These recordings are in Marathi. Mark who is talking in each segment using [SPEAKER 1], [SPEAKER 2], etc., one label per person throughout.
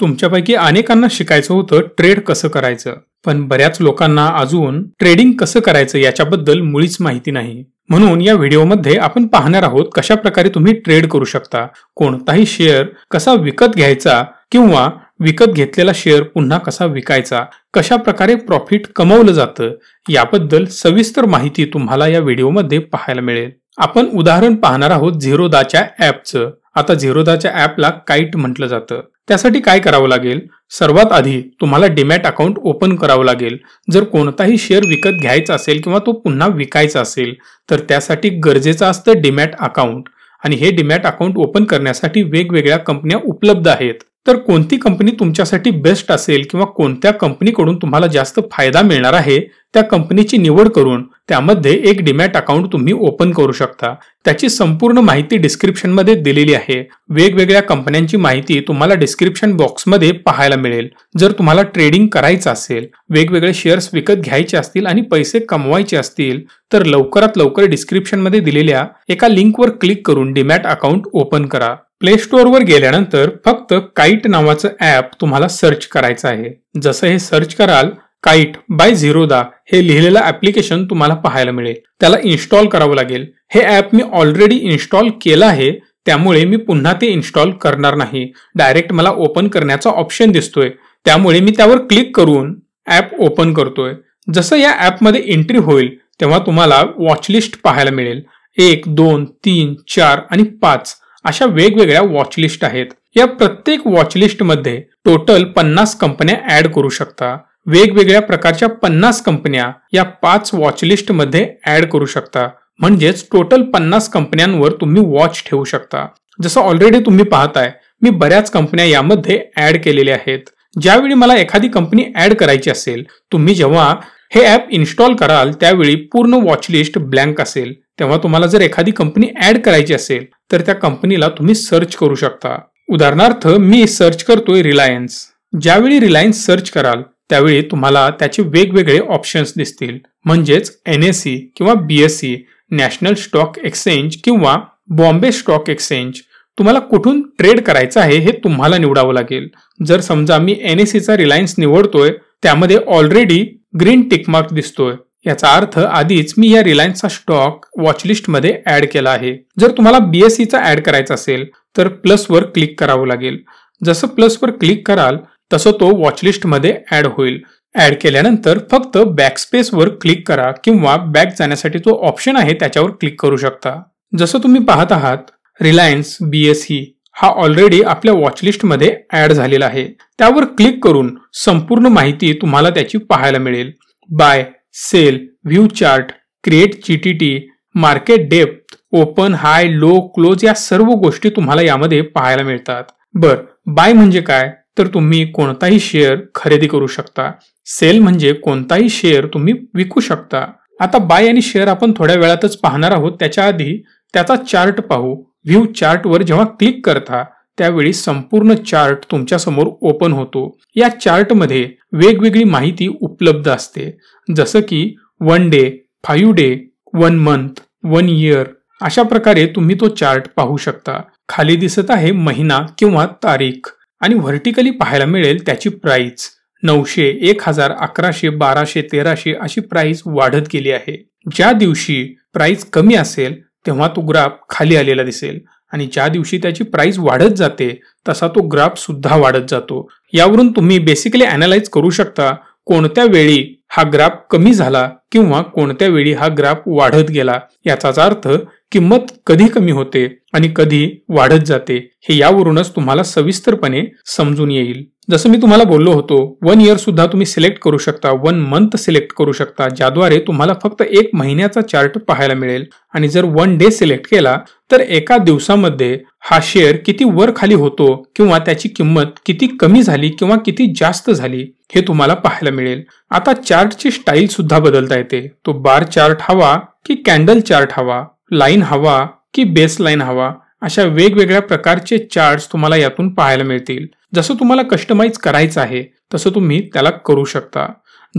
[SPEAKER 1] तुमच्यापैकी अनेकांना शिकायचं होतं ट्रेड कसं करायचं. पण बऱ्याच लोकांना अजून ट्रेडिंग कसं करायचं याच्याबद्दल मुळीच माहिती नाही. म्हणून या व्हिडिओमध्ये आपण पाहणार आहोत कशा प्रकारे तुम्ही ट्रेड करू शकता कोणताही शेअर कसा विकत घ्यायचा किंवा विकत घेतलेला शेअर पुन्हा कसा विकायचा कशा प्रकारे प्रॉफिट कमवलं जातं याबद्दल सविस्तर माहिती तुम्हाला या व्हिडिओमध्ये पाहायला मिळेल. आपण उदाहरण पाहणार आहोत झिरोदाच्या ॲपचं आता झिरोदाच्या ॲपला काईट म्हटलं जातं. त्यासाठी काय करावं लागेल? सर्वात आधी तुम्हाला डिमॅट अकाउंट ओपन करावं लागेल. जर कोणताही शेअर विकत घ्यायचा असेल किंवा तो पुन्हा विकायचा असेल तर त्यासाठी गरजेचं असतं डिमॅट अकाउंट. आणि हे डिमॅट अकाउंट ओपन करण्यासाठी वेगवेगळ्या कंपन्या उपलब्ध आहेत. तर कोणती कंपनी तुमच्यासाठी बेस्ट असेल किंवा कोणत्या कंपनीकडून तुम्हाला जास्त फायदा मिळणार आहे त्या कंपनीची निवड करून त्यामध्ये एक डिमॅट अकाउंट तुम्ही ओपन करू शकता. त्याची संपूर्ण माहिती डिस्क्रिप्शनमध्ये दिलेली आहे. वेगवेगळ्या कंपन्यांची माहिती तुम्हाला डिस्क्रिप्शन बॉक्समध्ये पाहायला मिळेल. जर तुम्हाला ट्रेडिंग करायचं असेल वेगवेगळे शेअर्स विकत घ्यायचे असतील आणि पैसे कमवायचे असतील तर लवकरात लवकर डिस्क्रिप्शनमध्ये दिलेल्या एका लिंकवर क्लिक करून डिमॅट अकाउंट ओपन करा. प्ले स्टोअरवर गेल्यानंतर फक्त काईट नावाचं ॲप तुम्हाला सर्च करायचं आहे. जसं हे सर्च कराल काईट बाय झिरोदा हे लिहिलेलं ऍप्लिकेशन तुम्हाला पाहायला मिळेल. त्याला इन्स्टॉल करावं लागेल. हे ॲप मी ऑलरेडी इन्स्टॉल केलं आहे त्यामुळे मी पुन्हा ते इन्स्टॉल करणार नाही. डायरेक्ट मला ओपन करण्याचा ऑप्शन दिसतोय. त्यामुळे मी त्यावर क्लिक करून ॲप ओपन करतोय. जसं या ॲपमध्ये एंट्री होईल तेव्हा तुम्हाला वॉचलिस्ट पाहायला मिळेल. एक दोन तीन चार आणि पाच. अशा वेगवेगळ्या वॉचलिस्ट आहेत. या प्रत्येक वॉचलिस्टमध्ये टोटल पन्नास कंपन्या ऍड करू शकता. वेगवेगळ्या प्रकारच्या पन्नास कंपन्या या पाच वॉचलिस्टमध्ये ऍड करू शकता. म्हणजेच टोटल पन्नास कंपन्यांवर तुम्ही वॉच ठेवू शकता. जसं ऑलरेडी तुम्ही पाहताय मी बऱ्याच कंपन्या यामध्ये ऍड केलेल्या आहेत. ज्यावेळी मला एखादी कंपनी ऍड करायची असेल तुम्ही जेव्हा हे ॲप इन्स्टॉल कराल त्यावेळी पूर्ण वॉचलिस्ट ब्लँक असेल. तेव्हा तुम्हाला जर एखादी कंपनी ऍड करायची असेल तर त्या कंपनीला तुम्ही सर्च करू शकता. उदाहरणार्थ मी सर्च करतोय रिलायन्स. ज्यावेळी रिलायन्स सर्च कराल त्यावेळी तुम्हाला त्याचे वेगवेगळे ऑप्शन्स दिसतील. म्हणजेच एन एस सी किंवा बीएससी नॅशनल स्टॉक एक्सचेंज किंवा बॉम्बे स्टॉक एक्सचेंज तुम्हाला कुठून ट्रेड करायचं आहे हे तुम्हाला निवडावं लागेल. जर समजा मी एन एस सीचा रिलायन्स निवडतोय त्यामध्ये ऑलरेडी ग्रीन टिकमार्क दिसतोय. याचा अर्थ आधीच मी या रिलायन्सचा स्टॉक वॉचलिस्टमध्ये ऍड केला आहे. जर तुम्हाला बीएससीचा ऍड करायचा असेल तर प्लसवर क्लिक करावं लागेल. जसं प्लसवर क्लिक कराल तसं तो वॉचलिस्टमध्ये ऍड होईल. ऍड केल्यानंतर फक्त बॅकस्पेसवर क्लिक करा किंवा बॅक जाण्यासाठी जो ऑप्शन आहे त्याच्यावर क्लिक करू शकता. जसं तुम्ही पाहत आहात रिलायन्स बीएसई हा ऑलरेडी आपल्या वॉचलिस्टमध्ये ऍड झालेला आहे. त्यावर क्लिक करून संपूर्ण माहिती तुम्हाला त्याची पाहायला मिळेल. Buy sell view chart create GTT market depth open high low close या सर्व गोष्टी तुम्हाला यामध्ये पाहायला मिळतात. बर बाय म्हणजे काय? तर तुम्ही कोणताही शेअर खरेदी करू शकता. सेल म्हणजे कोणताही शेअर तुम्ही विकू शकता. आता बाय आणि शेअर आपण थोड्या वेळातच पाहणार आहोत. त्याच्या आधी त्याचा चार्ट पाहू. व्ह्यू चार्टवर जेव्हा क्लिक करता त्यावेळी संपूर्ण चार्ट तुमच्यासमोर ओपन होतो. या चार्टमध्ये वेगवेगळी माहिती उपलब्ध असते. जसं की one day five day one month one year अशा प्रकारे तुम्ही तो चार्ट पाहू शकता. खाली दिसत आहे महिना किंवा तारीख आणि व्हर्टिकली पाहायला मिळेल त्याची प्राइस. नऊशे एक हजार अकराशे बाराशे तेराशे अशी प्राइस वाढत गेली आहे. ज्या दिवशी प्राइस कमी असेल तेव्हा तो ग्राफ खाली आलेला दिसेल. आणि ज्या दिवशी त्याची प्राइस वाढत जाते तसा तो ग्राफ सुद्धा वाढत जातो. यावरून तुम्ही बेसिकली अनालाइज करू शकता कोणत्या वेळी हा ग्राफ कमी झाला किंवा कोणत्या वेळी हा ग्राफ वाढत गेला. याचाच अर्थ किंमत कधी कमी होते आणि कधी वाढत जाते हे यावरूनच तुम्हाला सविस्तरपणे समजून येईल. जसं मी तुम्हाला बोललो होतो वन इयर सुद्धा तुम्ही सिलेक्ट करू शकता वन मंथ सिलेक्ट करू शकता ज्याद्वारे तुम्हाला फक्त एक महिन्याचा चार्ट पाहायला मिळेल. आणि जर वन डे सिलेक्ट केला तर एका दिवसामध्ये हा शेअर किती वर खाली होतो किंवा त्याची किंमत किती कमी झाली किंवा किती जास्त झाली हे तुम्हाला पाहायला मिळेल. आता चार्टची स्टाईल सुद्धा बदलता येते. तो बार चार्ट हवा की कॅन्डल चार्ट हवा? लाईन हवा की बेस लाईन हवा अशा वेगवेगळ्या प्रकारचे चार्ट तुम्हाला यातून पाहायला मिळतील. जसं तुम्हाला कस्टमाइज करायचं आहे तसं तुम्ही त्याला करू शकता.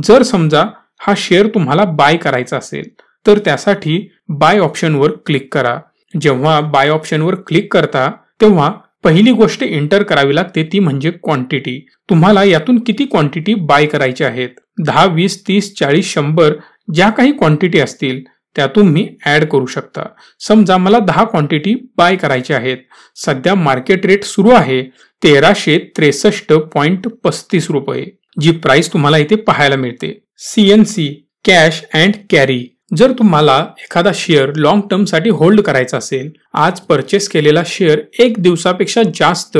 [SPEAKER 1] जर समजा हा शेअर तुम्हाला बाय करायचा असेल तर त्यासाठी बाय ऑप्शनवर क्लिक करा. जेव्हा बाय ऑप्शनवर क्लिक करता तेव्हा पहिली गोष्ट एंटर करावी लागते ती म्हणजे क्वांटिटी तुम्हाला यातून किती क्वांटिटी बाय करायची आहेत? दहा वीस तीस चाळीस शंभर ज्या काही क्वांटिटी असतील त्या तुम्ही ऍड करू शकता. समजा मला दहा क्वांटिटी बाय करायचे आहेत. सध्या मार्केट रेट सुरू आहे तेराशे त्रेसष्ट पॉइंट पस्तीस रुपये. जी प्राइस तुम्हाला इथे पाहायला मिळते. सीएनसी कॅश अँड कॅरी जर तुम्हाला एखादा शेअर लॉंग टर्मसाठी होल्ड करायचा असेल आज परचेस केलेला शेअर एक दिवसापेक्षा जास्त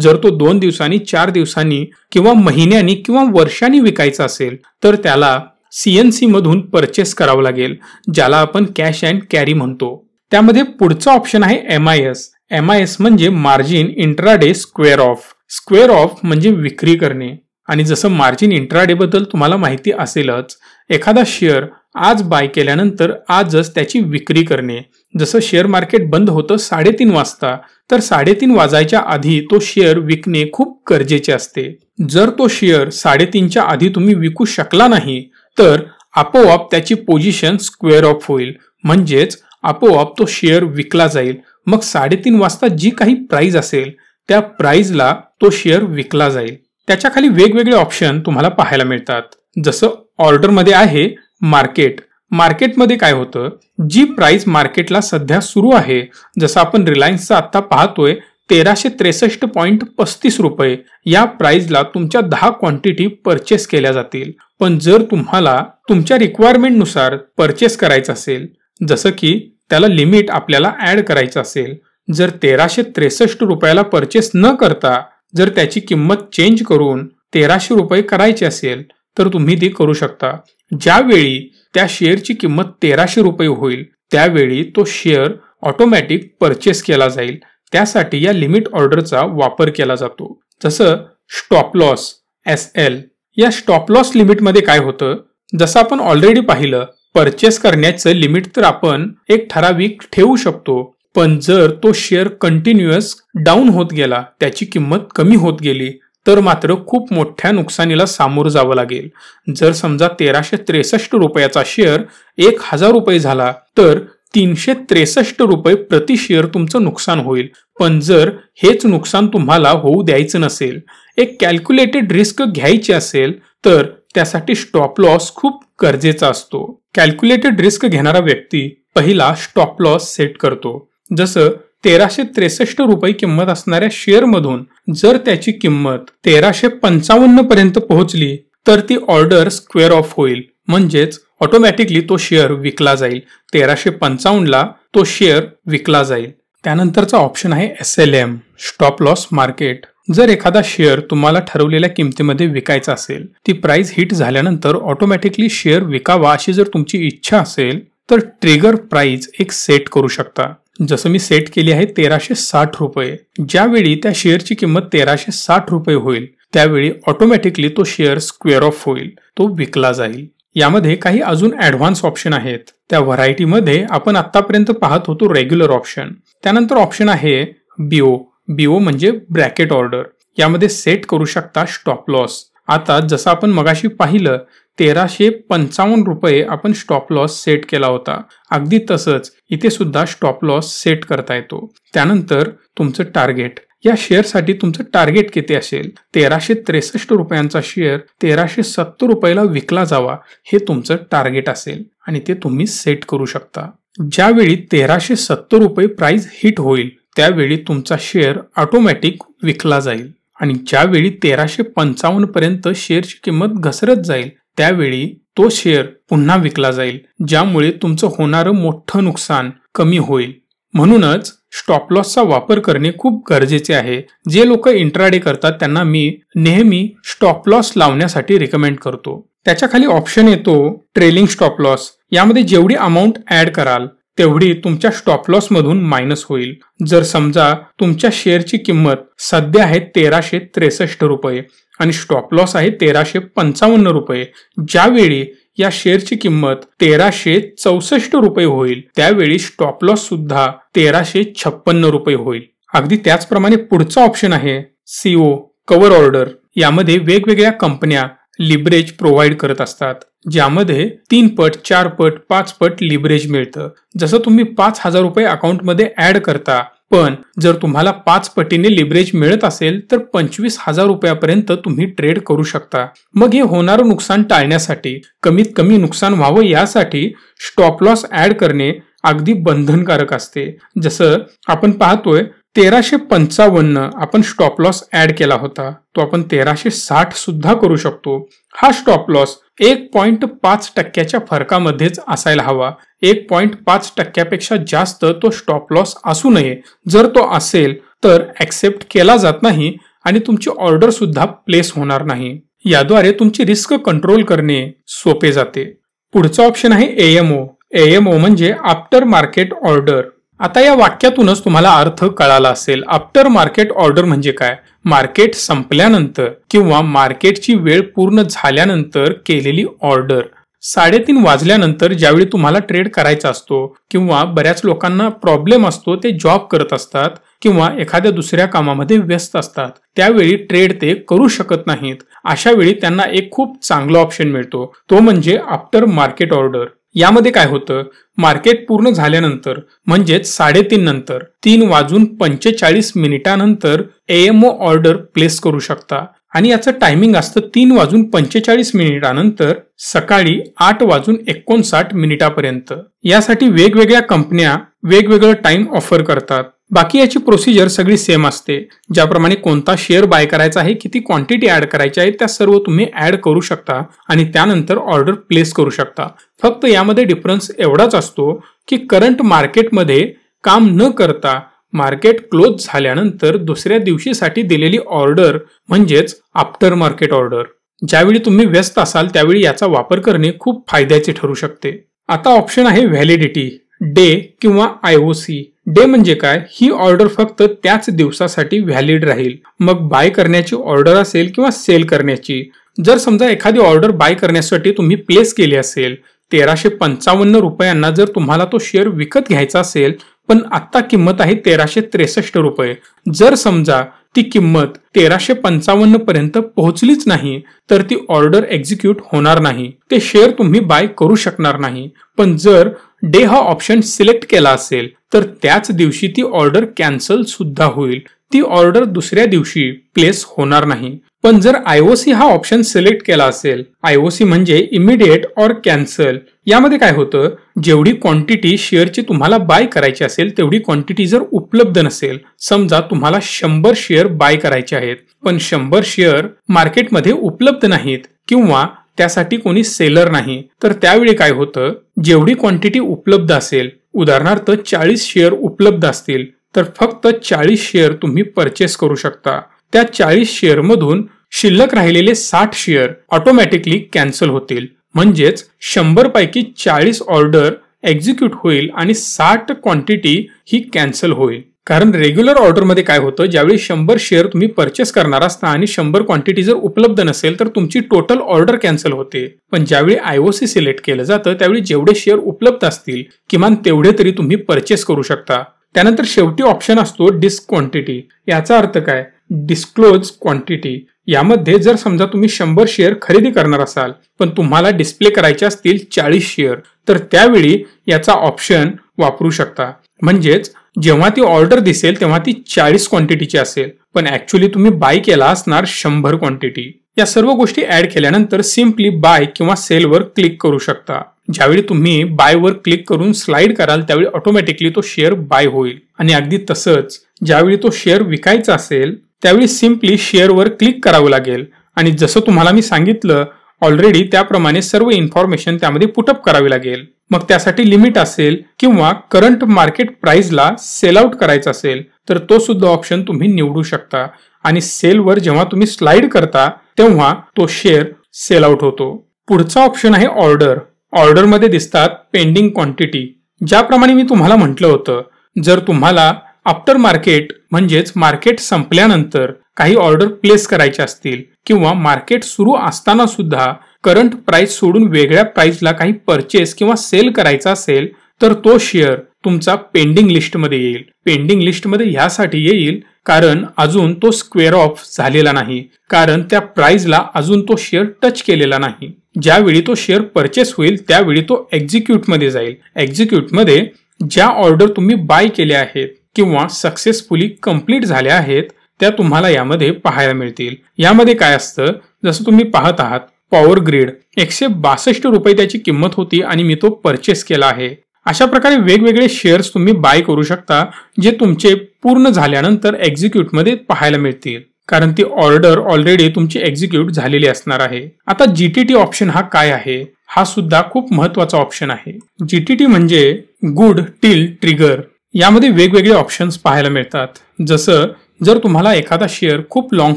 [SPEAKER 1] जर तो दोन दिवसांनी चार दिवसांनी किंवा महिन्यानी किंवा वर्षांनी विकायचा असेल तर त्याला सीएनसी मधून परचेस करावं लागेल ज्याला आपण कॅश अँड कॅरी म्हणतो. त्यामध्ये पुढचं ऑप्शन आहे M I S M I S म्हणजे margin intraday square off. Square off म्हणजे विक्री करणे. आणि जसं मार्जिन इंट्राडे बद्दल तुम्हाला माहिती असेलच एखादा शेअर आज बाय केल्यानंतर आजच त्याची विक्री करणे. जसं शेअर मार्केट बंद होतं साडेतीन वाजता तर साडेतीन वाजायच्या आधी तो शेअर विकणे खूप गरजेचे असते. जर तो शेअर साडेतीनच्या आधी तुम्ही विकू शकला नाही तर आपोआप त्याची पोझिशन स्क्वेअर ऑफ होईल. म्हणजेच आपोआप तो शेअर विकला जाईल. मग साडेतीन वाजता जी काही प्राइस असेल त्या प्राइजला तो शेअर विकला जाईल. त्याच्याखाली वेगवेगळे ऑप्शन तुम्हाला पाहायला मिळतात. जसं ऑर्डरमध्ये आहे मार्केट. मार्केटमध्ये काय होतं? जी प्राइस मार्केटला सध्या सुरू आहे जसं आपण रिलायन्सचा आता पाहतोय तेराशे त्रेसष्ट पॉईंट पस्तीस रुपये. या प्राइसला तुमच्या दहा क्वांटिटी परचेस केल्या जातील. पण जर तुम्हाला तुमच्या रिक्वायरमेंटनुसार परचेस करायचं असेल जसं की त्याला लिमिट आपल्याला ऍड करायचं असेल जर तेराशे त्रेसष्ट रुपयाला परचेस न करता जर त्याची किंमत चेंज करून तेराशे रुपये करायची असेल तर तुम्ही ती करू शकता. ज्यावेळी त्या शेअरची किंमत तेराशे रुपये होईल त्यावेळी तो शेअर ऑटोमॅटिक परचेस केला जाईल. त्यासाठी या लिमिट ऑर्डरचा वापर केला जातो. जसं स्टॉप लॉस एस एल या स्टॉप लॉस लिमिटमध्ये काय होतं? जसं आपण ऑलरेडी पाहिलं परचेस करण्याचं लिमिट तर आपण एक ठराविक ठेवू शकतो. पण जर तो शेअर कंटिन्युअस डाऊन होत गेला त्याची किंमत कमी होत गेली तर मात्र खूप मोठ्या नुकसानीला सामोरं जावं लागेल. जर समजा तेराशे त्रेसष्ट रुपयाचा शेअर एक हजार रुपये झाला तर तीनशे त्रेसष्ट रुपये प्रति शेअर तुमचं नुकसान होईल. पण जर हेच नुकसान तुम्हाला होऊ द्यायचं नसेल एक कॅल्क्युलेटेड रिस्क घ्यायची असेल तर त्यासाठी स्टॉप लॉस खूप गरजेचा असतो. कॅल्क्युलेटेड रिस्क घेणारा व्यक्ती पहिला स्टॉप लॉस सेट करतो. जसं तेराशे त्रेसष्ट रुपये किंमत असणाऱ्या शेअरमधून जर त्याची किंमत तेराशे पंचावन्न पर्यंत पोहोचली तर ती ऑर्डर स्क्वेअर ऑफ होईल. म्हणजेच ऑटोमॅटिकली तो शेअर विकला जाईल. तेराशे पंचावन्नला तो शेअर विकला जाईल. त्यानंतरचा ऑप्शन आहे S L M stop loss market जर एखादा शेअर तुम्हाला ठरवलेल्या किमतीमध्ये विकायचा असेल ती प्राइस हिट झाल्यानंतर ऑटोमॅटिकली शेअर विकावा अशी जर तुमची इच्छा असेल तर ट्रिगर प्राइस एक सेट करू शकता. जसं मी सेट केली आहे तेराशे साठ रुपये. ज्यावेळी त्या शेअरची किंमत तेराशे साठ रुपये होईल त्यावेळी ऑटोमॅटिकली तो शेअर स्क्वेअर ऑफ होईल. तो विकला जाईल. यामध्ये काही अजून ऍडव्हान्स ऑप्शन आहेत. त्या व्हरायटीमध्ये आपण आतापर्यंत पाहत होतो रेग्युलर ऑप्शन त्यानंतर ऑप्शन आहे बीओ बीओ म्हणजे ब्रॅकेट ऑर्डर यामध्ये सेट करू शकता स्टॉप लॉस आता जसं आपण मगाशी पाहिलं तेराशे पंचावन्न रुपये आपण स्टॉप लॉस सेट केला होता. अगदी तसंच इथे सुद्धा स्टॉप लॉस सेट करता येतो. त्यानंतर तुमचं टार्गेट या शेअरसाठी तुमचं टार्गेट किती असेल? तेराशे त्रेसष्ट रुपयांचा शेअर तेराशे सत्तर रुपयाला विकला जावा हे तुमचं टार्गेट असेल आणि ते तुम्ही सेट करू शकता. ज्यावेळी तेराशे सत्तर रुपये प्राइस हिट होईल त्यावेळी तुमचा शेअर ऑटोमॅटिक विकला जाईल. आणि ज्यावेळी तेराशे पंचावन्न पर्यंत शेअरची किंमत घसरत जाईल त्यावेळी तो शेअर पुन्हा विकला जाईल ज्यामुळे तुमचं होणारं मोठं नुकसान कमी होईल. म्हणूनच स्टॉप लॉसचा वापर करणे खूप गरजेचे आहे. जे लोक इंट्राडे करतात त्यांना मी नेहमी स्टॉप लॉस लावण्यासाठी रिकमेंड करतो. त्याच्याखाली ऑप्शन येतो ट्रेलिंग स्टॉप लॉस यामध्ये जेवढी अमाऊंट ऍड कराल तेवढी तुमच्या स्टॉप लॉस मधून मायनस होईल. जर समजा तुमच्या शेअरची किंमत सध्या आहे तेराशे त्रेसष्ट रुपये आणि स्टॉप लॉस आहे तेराशे पंचावन्न रुपये ज्यावेळी या शेअरची किंमत तेराशे चौसष्ट रुपये होईल. त्यावेळी स्टॉप लॉस सुद्धा तेराशे छप्पन्न रुपये होईल. अगदी त्याचप्रमाणे पुढचा ऑप्शन आहे सीओ कव्हर ऑर्डर यामध्ये वेगवेगळ्या कंपन्या लिबरेज प्रोव्हाइड करत असतात. ज्यामध्ये तीन पट चार पट पाच पट लिबरेज मिळतं. जसं तुम्ही पाच हजार रुपये अकाउंटमध्ये ऍड करता पण जर तुम्हाला पाच पटीने लिव्हरेज मिळत असेल तर पंचवीस हजार रुपयापर्यंत तुम्ही ट्रेड करू शकता. मग हे होणारं नुकसान टाळण्यासाठी कमीत कमी नुकसान व्हावं यासाठी स्टॉप लॉस ऍड करणे अगदी बंधनकारक असते. जसं आपण पाहतोय तेराशे पंचावन्न आपण स्टॉप लॉस ऍड केला होता. तो आपण तेराशे साठ सुद्धा करू शकतो. हा स्टॉप लॉस एक पॉइंट पाच टक्क्याच्या फरकामध्येच असायला हवा. एक पॉइंट पाच टक्क्यापेक्षा जास्त तो स्टॉप लॉस असू नये. जर तो असेल तर ऍक्सेप्ट केला जात नाही आणि तुमची ऑर्डर सुद्धा प्लेस होणार नाही. याद्वारे तुमची रिस्क कंट्रोल करणे सोपे जाते. पुढचा ऑप्शन आहे एएमओ एएमओ म्हणजे आफ्टर मार्केट ऑर्डर आता या वाक्यातूनच तुम्हाला अर्थ कळाला असेल. आफ्टर मार्केट ऑर्डर म्हणजे काय? मार्केट संपल्यानंतर किंवा मार्केटची वेळ पूर्ण झाल्यानंतर केलेली ऑर्डर साडेतीन वाजल्यानंतर ज्यावेळी तुम्हाला ट्रेड करायचा असतो किंवा बऱ्याच लोकांना प्रॉब्लेम असतो ते जॉब करत असतात किंवा एखाद्या दुसऱ्या कामामध्ये व्यस्त असतात. त्यावेळी ट्रेड ते करू शकत नाहीत. अशा वेळी त्यांना एक खूप चांगला ऑप्शन मिळतो. तो म्हणजे आफ्टर मार्केट ऑर्डर यामध्ये काय होतं? मार्केट पूर्ण झाल्यानंतर म्हणजेच साडेतीन नंतर तीन वाजून पंचेचाळीस मिनिटानंतर एएमओ ऑर्डर प्लेस करू शकता. आणि याचं टायमिंग असतं तीन वाजून पंचेचाळीस मिनिटानंतर सकाळी आठ वाजून एकोणसाठ मिनिटापर्यंत. यासाठी वेगवेगळ्या कंपन्या वेगवेगळं टाइम ऑफर करतात. बाकी याची प्रोसिजर सगळी सेम असते. ज्याप्रमाणे कोणता शेअर बाय करायचा आहे किती क्वांटिटी ऍड करायची आहे त्या सर्व तुम्ही ऍड करू शकता आणि त्यानंतर ऑर्डर प्लेस करू शकता. फक्त यामध्ये डिफरन्स एवढाच असतो की करंट मार्केटमध्ये काम न करता मार्केट क्लोज झाल्यानंतर दुसऱ्या दिवशीसाठी दिलेली ऑर्डर म्हणजेच आफ्टर मार्केट ऑर्डर ज्यावेळी तुम्ही व्यस्त असाल त्यावेळी याचा वापर करणे खूप फायद्याचे ठरू शकते. आता ऑप्शन आहे व्हॅलिडिटी डे किंवा आयओसी डे म्हणजे काय? ही ऑर्डर फक्त त्याच दिवसासाठी व्हॅलिड राहील. मग बाय करण्याची ऑर्डर असेल किंवा सेल करण्याची? जर समजा एखादी ऑर्डर बाय करण्यासाठी तुम्ही प्लेस केली असेल तेराशे पंचावन्न रुपयांना जर तुम्हाला तो शेअर विकत घ्यायचा असेल पण आत्ता किंमत आहे तेराशे त्रेसष्ट रुपये. जर समजा ती किंमत तेराशे पंचावन्न पर्यंत पोहोचलीच नाही तर ती ऑर्डर एक्झिक्यूट होणार नाही. ते शेअर तुम्ही बाय करू शकणार नाही. पण जर डे हा ऑप्शन सिलेक्ट केला असेल तर त्याच दिवशी ती ऑर्डर कॅन्सल सुद्धा होईल. ती ऑर्डर दुसऱ्या दिवशी प्लेस होणार नाही. पण जर आयओसी हा ऑप्शन सिलेक्ट केला असेल आयओसी म्हणजे इमिडिएट ऑर कॅन्सल. यामध्ये काय होतं? जेवढी क्वांटिटी शेअरची तुम्हाला बाय करायची असेल तेवढी क्वांटिटी जर उपलब्ध नसेल समजा तुम्हाला शंभर शेअर बाय करायचे आहेत पण शंभर शेअर मार्केटमध्ये उपलब्ध नाहीत किंवा त्यासाठी कोणी सेलर नाही. तर त्यावेळी काय होतं? जेवढी क्वांटिटी उपलब्ध असेल उदाहरणार्थ चाळीस शेअर उपलब्ध असतील तर फक्त चाळीस शेअर तुम्ही परचेस करू शकता. त्या चाळीस शेअर मधून शिल्लक राहिलेले साठ शेअर ऑटोमॅटिकली कॅन्सल होतील. म्हणजेच शंभर पैकी चाळीस ऑर्डर एक्झिक्यूट होईल आणि साठ क्वांटिटी ही कॅन्सल होईल. कारण रेग्युलर ऑर्डरमध्ये काय होतं ज्यावेळी शंभर शेअर तुम्ही परचेस करणार असता आणि शंभर क्वांटिटी जर उपलब्ध नसेल तर तुमची टोटल ऑर्डर कॅन्सल होते. पण ज्यावेळी आयओसी सिलेक्ट केलं जातं त्यावेळी जेवढे शेअर उपलब्ध असतील किमान तेवढे तरी तुम्ही परचेस करू शकता. त्यानंतर शेवटी ऑप्शन असतो डिस्क क्वांटिटी याचा अर्थ काय? डिस्क्लोज क्वांटिटी यामध्ये जर समजा तुम्ही शंभर शेअर खरेदी करणार असाल पण तुम्हाला डिस्प्ले करायचे असतील चाळीस शेअर तर त्यावेळी याचा ऑप्शन वापरू शकता. म्हणजेच जेव्हा ती ऑर्डर दिसेल तेव्हा ती चाळीस क्वांटिटीची असेल. पण ऍक्च्युली तुम्ही बाय केला असणार शंभर क्वांटिटी या सर्व गोष्टी ऍड केल्यानंतर सिम्पली बाय किंवा सेलवर क्लिक करू शकता. ज्यावेळी तुम्ही बायवर क्लिक करून स्लाइड कराल त्यावेळी ऑटोमॅटिकली तो शेअर बाय होईल. आणि अगदी तसंच ज्यावेळी तो शेअर विकायचा असेल त्यावेळी सिम्पली शेअरवर क्लिक करावं लागेल. आणि जसं तुम्हाला मी सांगितलं ऑलरेडी त्याप्रमाणे सर्व इन्फॉर्मेशन त्यामध्ये पुटअप करावी लागेल. मग त्यासाठी लिमिट असेल किंवा करंट मार्केट प्राइसला सेल आउट करायचा असेल तर तो सुद्धा ऑप्शन तुम्ही निवडू शकता. आणि सेलवर जेव्हा तुम्ही स्लाइड करता तेव्हा तो शेअर सेल आउट होतो. पुढचा ऑप्शन आहे ऑर्डर ऑर्डरमध्ये दिसतात पेंडिंग क्वांटिटी ज्याप्रमाणे मी तुम्हाला म्हटलं होतं जर तुम्हाला आफ्टर मार्केट म्हणजेच मार्केट संपल्यानंतर काही ऑर्डर प्लेस करायचे असतील किंवा मार्केट सुरू असताना सुद्धा करंट प्राइस सोडून वेगळ्या प्राइसला काही परचेस किंवा सेल करायचा असेल तर तो शेअर तुमचा पेंडिंग लिस्टमध्ये येईल. पेंडिंग लिस्टमध्ये ह्यासाठी येईल कारण अजून तो स्क्वेअर ऑफ झालेला नाही. कारण त्या प्राइसला अजून तो शेअर टच केलेला नाही. ज्यावेळी तो शेअर परचेस होईल त्यावेळी तो एक्झिक्यूटमध्ये जाईल. एक्झिक्यूटमध्ये ज्या ऑर्डर तुम्ही बाय केल्या आहेत किंवा सक्सेसफुली कंप्लीट झाल्या आहेत त्या तुम्हाला यामध्ये पाहायला मिळतील. यामध्ये काय असतं? जसं तुम्ही पाहत आहात पॉवर ग्रीड एकशे बासष्ट रुपये त्याची किंमत होती आणि मी तो परचेस केला आहे. अशा प्रकारे वेगवेगळे शेअर्स तुम्ही बाय करू शकता जे तुमचे पूर्ण झाल्यानंतर एक्झिक्यूटमध्ये पाहायला मिळतील. कारण ती ऑर्डर ऑलरेडी तुमची एक्झिक्यूट झालेली असणार आहे. आता जीटीटी ऑप्शन हा काय आहे? हा सुद्धा खूप महत्त्वाचा ऑप्शन आहे. जीटीटी म्हणजे गुड टिल ट्रिगर यामध्ये वेगवेगळे ऑप्शन्स पाहायला मिळतात. जसं जर तुम्हाला एखादा शेअर खूप लॉंग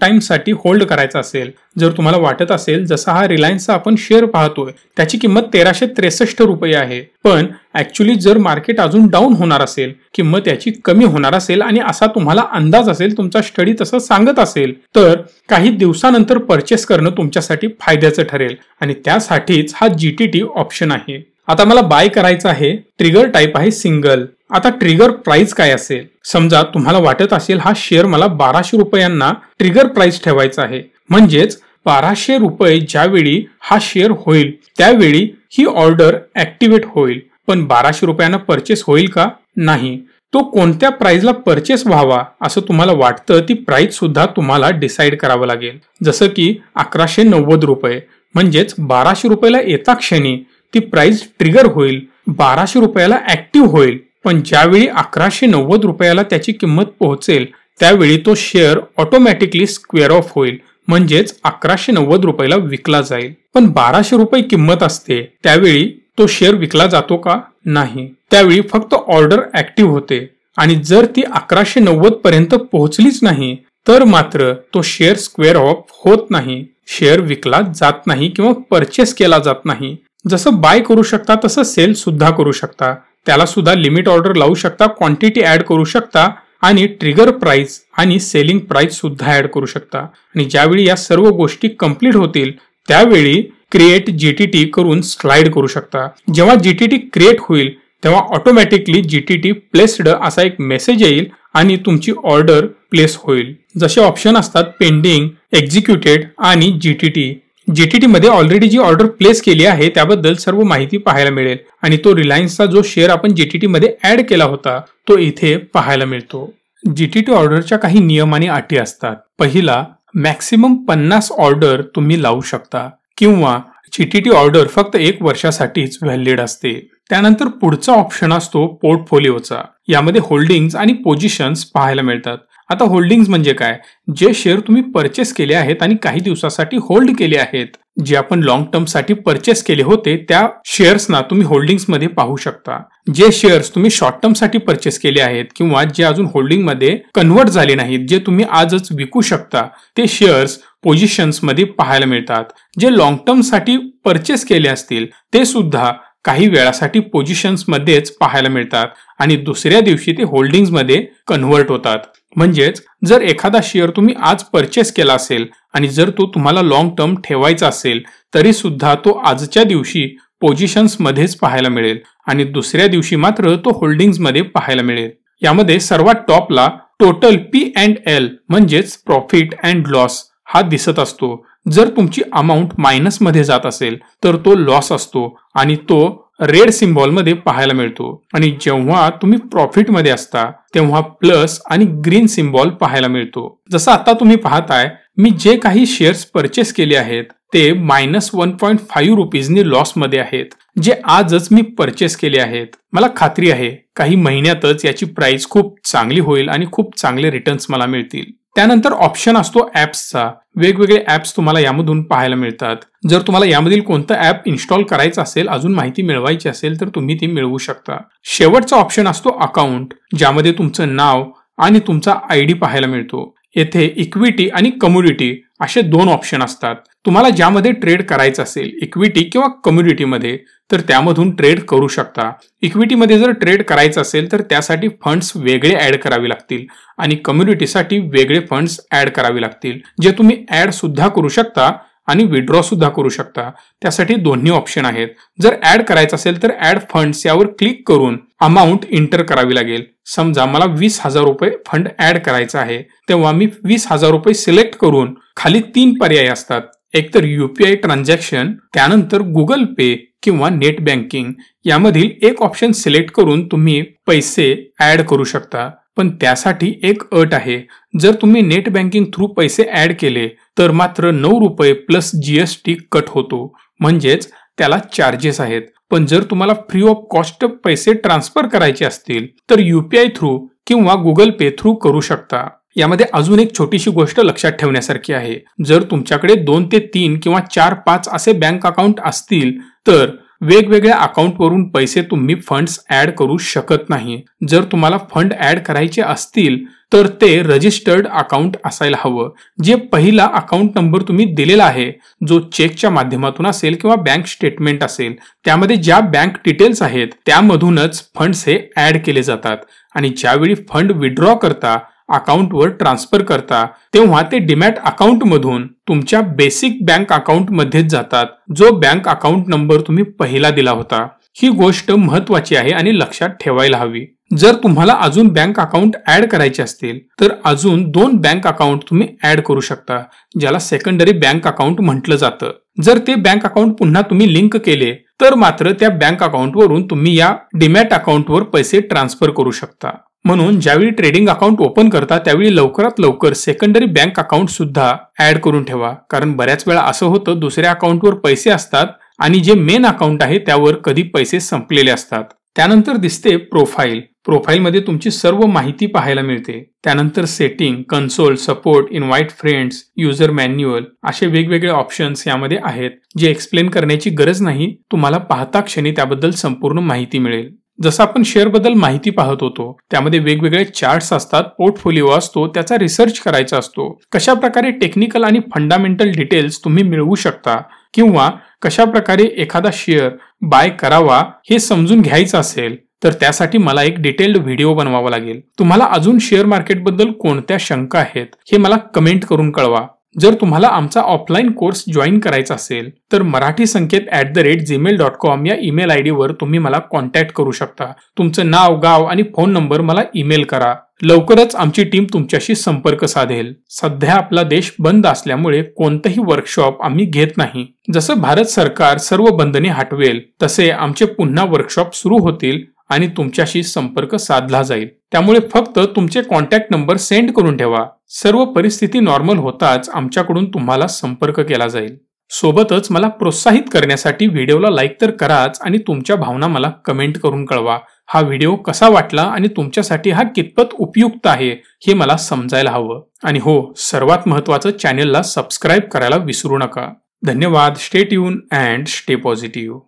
[SPEAKER 1] टाइमसाठी होल्ड करायचा असेल जर तुम्हाला वाटत असेल जसा हा रिलायन्सचा आपण शेअर पाहतोय त्याची किंमत तेराशे त्रेसष्ट रुपये आहे. पण ऍक्च्युली जर मार्केट अजून डाऊन होणार असेल किंमत याची कमी होणार असेल आणि असा तुम्हाला अंदाज असेल तुमचा स्टडी तसं सांगत असेल तर काही दिवसानंतर परचेस करणं तुमच्यासाठी फायद्याचं ठरेल आणि त्यासाठीच हा जीटीटी ऑप्शन आहे. आता मला बाय करायचं आहे ट्रिगर टाईप आहे सिंगल आता ट्रिगर प्राइस काय असेल? समजा तुम्हाला वाटत असेल हा शेअर मला बाराशे रुपयांना ट्रिगर प्राइस ठेवायचा आहे. म्हणजेच बाराशे रुपये ज्यावेळी हा शेअर होईल त्यावेळी ही ऑर्डर ऍक्टिव्हेट होईल. पण बाराशे रुपयांना परचेस होईल का? नाही. तो कोणत्या प्राइसला परचेस व्हावा असं तुम्हाला वाटतं ती प्राइस सुद्धा तुम्हाला डिसाईड करावं लागेल. जसं की अकराशे नव्वद रुपये. म्हणजेच बाराशे रुपयाला येता क्षणी ती प्राइस ट्रिगर होईल. बाराशे रुपयाला ऍक्टिव्ह होईल. पण ज्यावेळी अकराशे नव्वद रुपयाला त्याची किंमत पोहोचेल त्यावेळी तो शेअर ऑटोमॅटिकली स्क्वेअर ऑफ होईल. म्हणजेच अकराशे नव्वद रुपयाला विकला जाईल. पण बाराशे रुपये किंमत असते त्यावेळी तो शेअर विकला जातो का? नाही. त्यावेळी फक्त ऑर्डर ऍक्टिव्ह होते. आणि जर ती अकराशे नव्वद पर्यंत पोहोचलीच नाही तर मात्र तो शेअर स्क्वेअर ऑफ होत नाही. शेअर विकला जात नाही किंवा परचेस केला जात नाही. जसं बाय करू शकता तसं सेल सुद्धा करू शकता. त्याला सुद्धा लिमिट ऑर्डर लावू शकता क्वांटिटी ऍड करू शकता आणि ट्रिगर प्राइस आणि सेलिंग प्राइस सुद्धा ऍड करू शकता. आणि ज्यावेळी या सर्व गोष्टी कंप्लीट होतील त्यावेळी क्रिएट जीटीटी करून स्लाइड करू शकता. जेव्हा जीटीटी क्रिएट होईल तेव्हा ऑटोमॅटिकली जीटीटी प्लेस्ड असा एक मेसेज येईल आणि तुमची ऑर्डर प्लेस होईल. जसे ऑप्शन असतात पेंडिंग एक्झिक्युटेड आणि जीटीटी जीटीटीमध्ये ऑलरेडी जी ऑर्डर प्लेस केली आहे त्याबद्दल सर्व माहिती पाहायला मिळेल. आणि तो रिलायन्सचा जो शेअर आपण जीटीटीमध्ये ऍड केला होता तो इथे पाहायला मिळतो. जीटीटी ऑर्डरच्या काही नियम आणि अटी असतात. पहिला मॅक्सिमम पन्नास ऑर्डर तुम्ही लावू शकता. किंवा जीटीटी ऑर्डर फक्त एक वर्षासाठीच व्हॅलिड असते. त्यानंतर पुढचा ऑप्शन असतो पोर्टफोलिओचा यामध्ये होल्डिंग्स आणि पोझिशन्स पाहायला मिळतात. आता होल्डिंग्स म्हणजे काय? जे शेअर तुम्ही परचेस केले आहेत आणि काही दिवसासाठी होल्ड केले आहेत. जे आपण लॉंग टर्मसाठी परचेस केले होते त्या शेअर्सना तुम्ही होल्डिंग्समध्ये पाहू शकता. जे शेअर्स तुम्ही शॉर्ट टर्मसाठी परचेस केले आहेत किंवा जे अजून होल्डिंगमध्ये कन्वर्ट झाले नाहीत जे तुम्ही आजच विकू शकता ते शेअर्स पोझिशन्समध्ये पाहायला मिळतात. जे लॉंग टर्मसाठी परचेस केले असतील ते सुद्धा काही वेळासाठी पोझिशन्स मध्येच पाहायला मिळतात. आणि दुसऱ्या दिवशी ते होल्डिंग्समध्ये कन्व्हर्ट होतात. म्हणजेच जर एखादा शेअर तुम्ही आज परचेस केला असेल आणि जर तो तुम्हाला लॉंग टर्म ठेवायचा असेल तरी सुद्धा तो आजच्या दिवशी पोझिशन्स मध्येच पाहायला मिळेल आणि दुसऱ्या दिवशी मात्र तो होल्डिंग्समध्ये पाहायला मिळेल. यामध्ये सर्वात टॉपला टोटल पी अँड एल म्हणजेच प्रॉफिट अँड लॉस हा दिसत असतो. जर तुमची अमाऊंट मायनसमध्ये जात असेल तर तो लॉस असतो आणि तो रेड सिम्बॉलमध्ये पाहायला मिळतो. आणि जेव्हा तुम्ही प्रॉफिटमध्ये असता तेव्हा प्लस आणि ग्रीन सिम्बॉल पाहायला मिळतो. जसं आता तुम्ही पाहताय मी जे काही शेअर्स परचेस केले आहेत ते मायनस वन पॉईंट फाईव्ह रुपीजनी लॉसमध्ये आहेत. जे आजच मी परचेस केले आहेत. मला खात्री आहे काही महिन्यातच याची प्राइस खूप चांगली होईल आणि खूप चांगले रिटर्न्स मला मिळतील. त्यानंतर ऑप्शन असतो ऍप्सचा वेगवेगळे ऍप्स तुम्हाला यामधून पाहायला मिळतात. जर तुम्हाला यामधील कोणतं ऍप इन्स्टॉल करायचं असेल अजून माहिती मिळवायची असेल तर तुम्ही ती मिळवू शकता. शेवटचा ऑप्शन असतो अकाउंट ज्यामध्ये तुमचं नाव आणि तुमचा आय डी पाहायला मिळतो. येथे इक्विटी आणि कम्युनिटी असे दोन ऑप्शन असतात. तुम्हाला ज्यामध्ये ट्रेड करायचं असेल इक्विटी किंवा कम्युनिटीमध्ये तर त्यामधून ट्रेड करू शकता. इक्विटीमध्ये जर ट्रेड करायचं असेल तर त्यासाठी फंड्स वेगळे ऍड करावे लागतील आणि कम्युनिटीसाठी वेगळे फंड्स ऍड करावे लागतील. जे तुम्ही ऍड सुद्धा करू शकता आणि विड्रॉ सुद्धा करू शकता. त्यासाठी दोन्ही ऑप्शन आहेत. जर ऍड करायचं असेल तर ऍड फंड्स यावर क्लिक करून अमाऊंट इंटर करावी लागेल. समजा मला वीस हजार रुपये फंड ऍड करायचा आहे. तेव्हा मी वीस हजार रुपये सिलेक्ट करून खाली तीन पर्याय असतात. एक तर युपीआय ट्रान्झॅक्शन त्यानंतर गुगल पे किंवा नेट बँकिंग यामधील एक ऑप्शन सिलेक्ट करून तुम्ही पैसे ऍड करू शकता. पण त्यासाठी एक अट आहे. जर तुम्ही नेट बँकिंग थ्रू पैसे ऍड केले तर मात्र नऊ रुपये प्लस जीएसटी कट होतो. म्हणजेच त्याला चार्जेस आहेत. पण जर तुम्हाला फ्री ऑफ कॉस्ट पैसे ट्रान्सफर करायचे असतील तर युपीआय थ्रू किंवा गुगल पे थ्रू करू शकता. यामध्ये अजून एक छोटीशी गोष्ट लक्षात ठेवण्यासारखी आहे. जर तुमच्याकडे दोन ते तीन किंवा चार पाच असे बँक अकाउंट असतील तर वेगवेगळ्या अकाउंटवरून पैसे तुम्ही फंड्स ऍड करू शकत नाही. जर तुम्हाला फंड ऍड करायचे असतील तर ते रजिस्टर्ड अकाउंट असायला हवं. जे पहिला अकाउंट नंबर तुम्ही दिलेला आहे जो चेकच्या माध्यमातून असेल किंवा बँक स्टेटमेंट असेल त्यामध्ये ज्या बँक डिटेल्स आहेत त्यामधूनच फंड्स हे ऍड केले जातात. आणि ज्यावेळी फंड विड्रॉ करता अकाउंटवर ट्रान्सफर करता तेव्हा ते डिमॅट अकाउंट मधून तुमच्या बेसिक बँक अकाउंट मध्येच जातात जो बँक अकाउंट नंबर तुम्ही पहिला दिला होता. ही गोष्ट महत्वाची आहे आणि लक्षात ठेवायला हवी. जर तुम्हाला अजून बँक अकाउंट ऍड करायचे असतील तर अजून दोन बँक अकाउंट तुम्ही ऍड करू शकता ज्याला सेकंडरी बँक अकाउंट म्हटलं जातं. जर ते बँक अकाउंट पुन्हा तुम्ही लिंक केले तर मात्र त्या बँक अकाउंटवरून तुम्ही या डिमॅट अकाउंटवर पैसे ट्रान्सफर करू शकता. म्हणून ज्यावेळी ट्रेडिंग अकाउंट ओपन करता त्यावेळी लवकरात लवकर सेकंडरी बँक अकाउंट सुद्धा ऍड करून ठेवा. कारण बऱ्याच वेळा असं होतं दुसऱ्या अकाउंटवर पैसे असतात आणि जे मेन अकाउंट आहे त्यावर कधी पैसे संपलेले असतात. त्यानंतर दिसते प्रोफाईल प्रोफाईलमध्ये तुमची सर्व माहिती पाहायला मिळते. त्यानंतर setting console support invite friends user manual असे वेगवेगळे ऑप्शन्स यामध्ये आहेत. जे एक्सप्लेन करण्याची गरज नाही तुम्हाला पाहता क्षणी त्याबद्दल संपूर्ण माहिती मिळेल. जसं आपण शेअरबद्दल माहिती पाहत होतो त्यामध्ये वेगवेगळे चार्ट्स असतात पोर्टफोलिओ असतो त्याचा रिसर्च करायचा असतो. कशा प्रकारे टेक्निकल आणि फंडामेंटल डिटेल्स तुम्ही मिळवू शकता किंवा कशा प्रकारे एखादा शेअर बाय करावा हे समजून घ्यायचं असेल तर त्यासाठी मला एक डिटेल्ड व्हिडिओ बनवावा लागेल. तुम्हाला अजून शेअर मार्केटबद्दल कोणत्या शंका आहेत हे मला कमेंट करून कळवा. जर तुम्हाला आमचा ऑफलाईन कोर्स जॉईन करायचा असेल तर Marathi Sanket at the rate Gmail dot com या ईमेल आय वर तुम्ही मला कॉन्टॅक्ट करू शकता. तुमचं नाव गाव आणि फोन नंबर मला ईमेल करा. लवकरच आमची टीम तुमच्याशी संपर्क साधेल. सध्या आपला देश बंद असल्यामुळे कोणतंही वर्कशॉप आम्ही घेत नाही. जसं भारत सरकार सर्व बंधने हटवेल तसे आमचे पुन्हा वर्कशॉप सुरू होतील आणि तुमच्याशी संपर्क साधला जाईल. त्यामुळे फक्त तुमचे कॉन्टॅक्ट नंबर सेंड करून ठेवा. सर्व परिस्थिती नॉर्मल होताच आमच्याकडून तुम्हाला संपर्क केला जाईल. सोबतच मला प्रोत्साहित करण्यासाठी व्हिडिओला लाईक तर कराच आणि तुमच्या भावना मला कमेंट करून कळवा. हा व्हिडिओ कसा वाटला आणि तुमच्यासाठी हा कितपत उपयुक्त आहे हे मला समजायला हवं. आणि हो सर्वात महत्वाचं चॅनेलला सबस्क्राईब करायला विसरू नका. धन्यवाद stay tuned and stay positive